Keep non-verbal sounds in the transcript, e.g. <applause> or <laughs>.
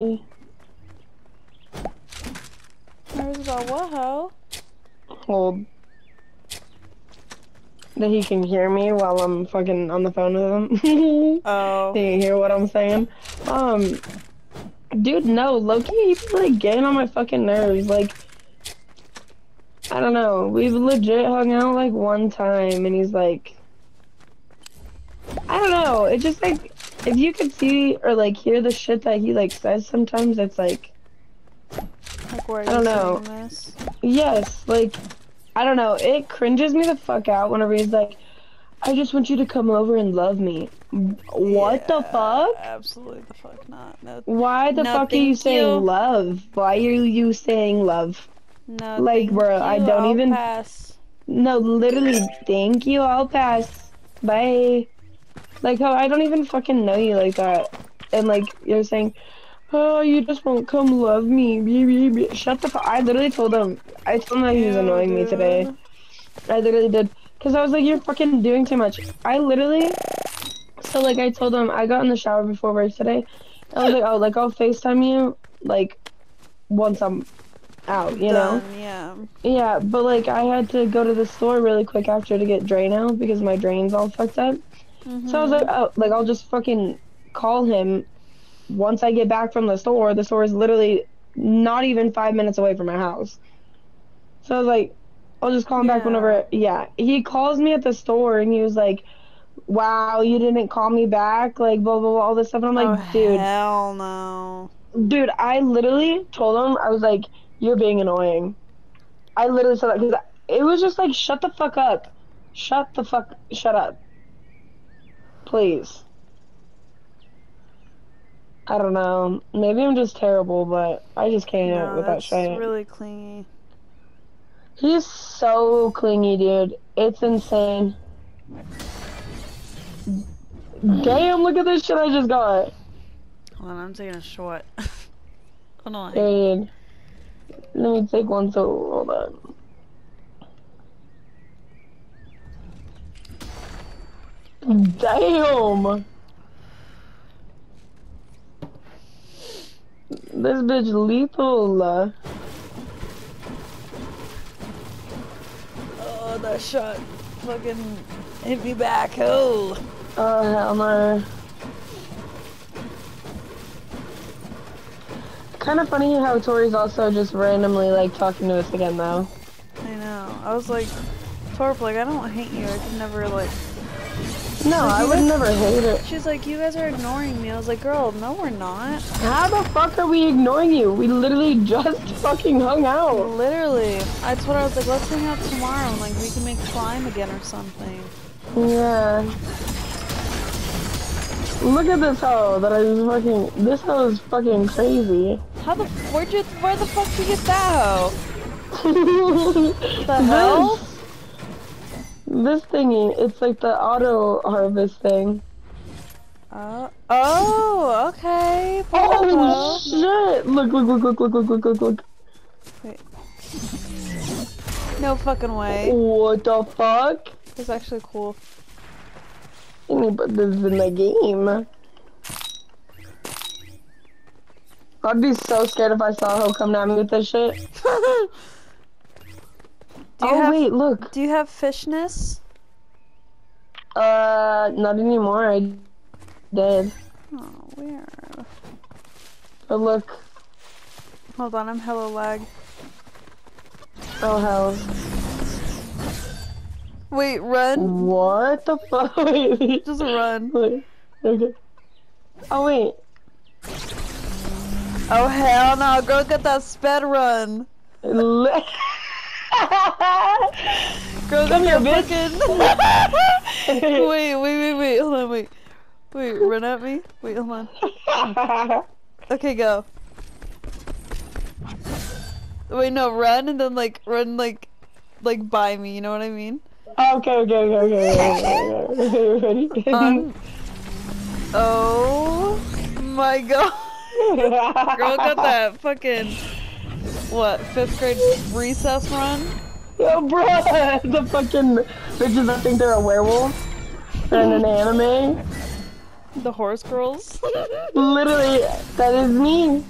There's a whoa. Hold. That he can hear me while I'm fucking on the phone with him. <laughs> oh. He can hear what I'm saying. Um, dude, no, Loki, he's like getting on my fucking nerves. Like, I don't know. We've legit hung out like one time, and he's like, I don't know. It just like if you could see or like hear the shit that he like says sometimes, it's like Like where I don't know. This? yes, like I don't know. It cringes me the fuck out whenever he's like, I just want you to come over and love me. What the fuck? Absolutely the fuck not. No. Why the No, fuck are you thank saying you. love? Why are you saying love? No. Like, bro, I don't I'll even- Pass. No, literally, thank you, I'll pass. Bye. Like how I don't even fucking know you like that. And like you're saying, Oh, you just won't come love me. Bee." Shut the fuck I literally told him I told him that he was annoying me today. I literally did. Cause I was like, You're fucking doing too much. I literally so like I told him I got in the shower before work today. I was like, Oh, like I'll FaceTime you like once I'm out, you know? Yeah. Yeah, but like I had to go to the store really quick after to get Drano because my drain's all fucked up. So I was like, oh, like I'll just fucking call him once I get back from the store. The store is literally not even five minutes away from my house. So I was like, I'll just call him back Yeah. whenever. Yeah, he calls me at the store and he was like, "Wow, you didn't call me back," like blah blah blah, all this stuff. And I'm like, oh, dude, Hell no. dude, I literally told him I was like, "You're being annoying." I literally said that because it was just like, "Shut the fuck up, shut the fuck, shut up, please." I don't know. Maybe I'm just terrible, but I just can't No, with that shit. really clingy. He's so clingy, dude. It's insane. Damn! Look at this shit I just got. Hold on, I'm taking a short. <laughs> Hold on. Dude. Let me take one. So hold on. Damn. This bitch lethal. Oh, that shot fucking hit me back. Oh. Oh hell no. Kind of funny how Tori's also just randomly like talking to us again though. I know. I was like, Torp, like, I don't hate you. I could never, like. No, I would never hate it. She's like, you guys are ignoring me. I was like, girl, no, we're not. How the fuck are we ignoring you? We literally just <laughs> fucking hung out. Literally. I told her, I was like, let's hang out tomorrow and, like, we can make slime again or something. Yeah. Look at this hoe that I was fucking. This hoe is fucking crazy. How the, where'd you, where the fuck did you get that hoe? <laughs> the The hell? This thingy, it's like the auto harvest thing. Uh, oh, okay. Oh shit! Look, look, look, look, look, look, look, look, look. No fucking way. What the fuck? It's actually cool. Let me put this in the game. I'd be so scared if I saw her come at me with this shit. <laughs> Do you oh have, wait, look. do you have fishness? Uh, not anymore. I did. Oh, where? But look. Hold on, I'm hella lag. Oh hell. Wait, run. What the <laughs> fuck? Wait. Just run. Wait. Okay. Oh wait. Oh hell no, girl, get that sped run. <laughs> Girl, Come here, fucking. wait, wait, wait, wait. Hold on, wait. Wait, run at me. Wait, hold on. Okay, go. Wait, no, run and then like run like like by me. You know what I mean? okay, okay, okay, okay, okay, okay, okay. Ready? Um. Oh my god. Girl got that fucking what fifth grade recess run. <laughs> Yo, bro, the fucking bitches that think they're a werewolf. They're in an anime. The horse girls. <laughs> Literally, that is me.